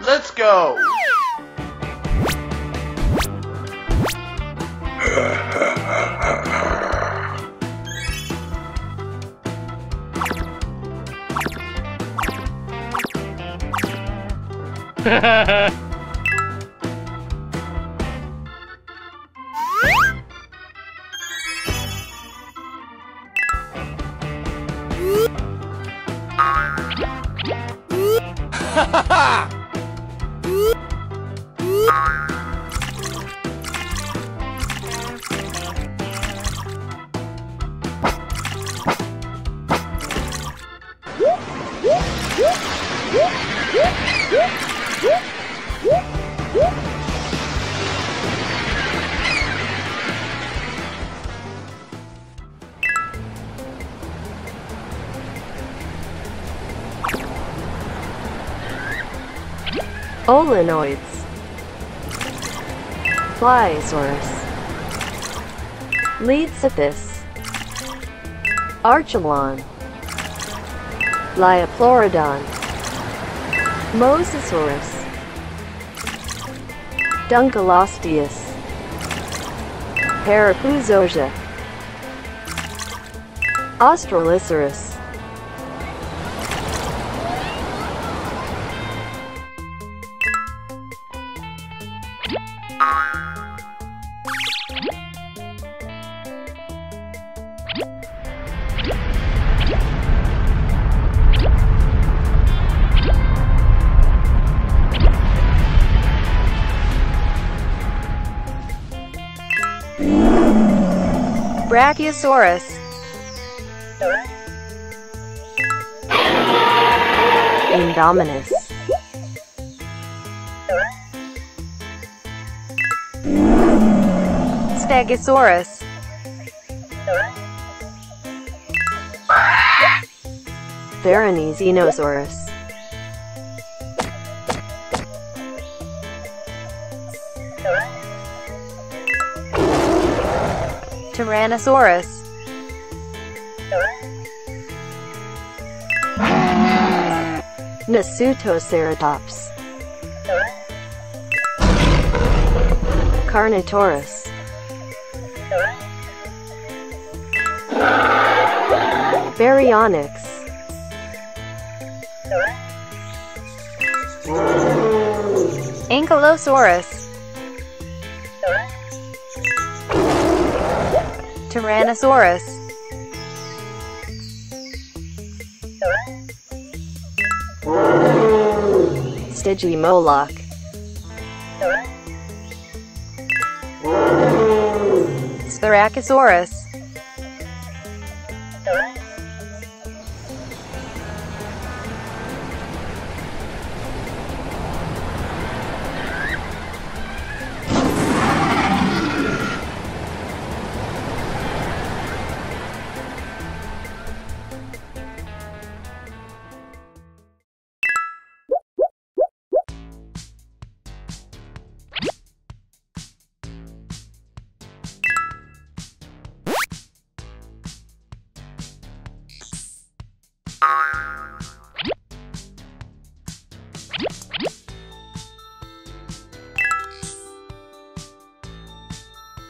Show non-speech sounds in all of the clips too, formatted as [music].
Let's go! [laughs] 하하하 [laughs] [laughs] Olenoids. Pliosaurus. Leadsippus. Archelon. Liopleurodon. Mosasaurus. Dunkleosteus. Parapuzosia. Australisaurus. Brachiosaurus. Indominus. Stegosaurus. Varanizinosaurus. Tyrannosaurus. Nasutoceratops. Carnotaurus. Baryonyx. Ankylosaurus. Tyrannosaurus. Stygimoloch. Styracosaurus.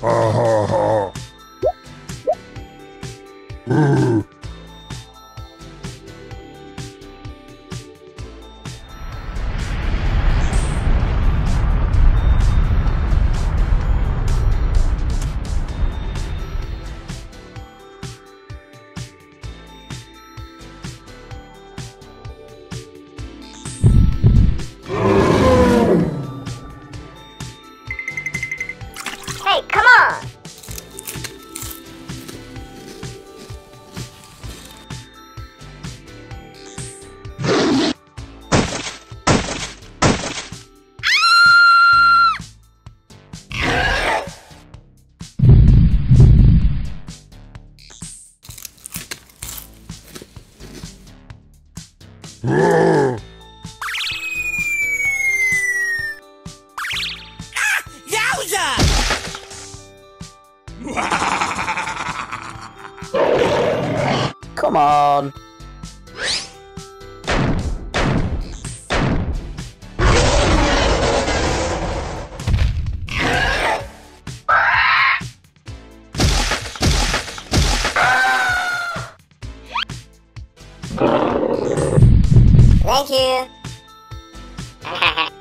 Uh-huh. Yowza! Come on. Thank [laughs] you.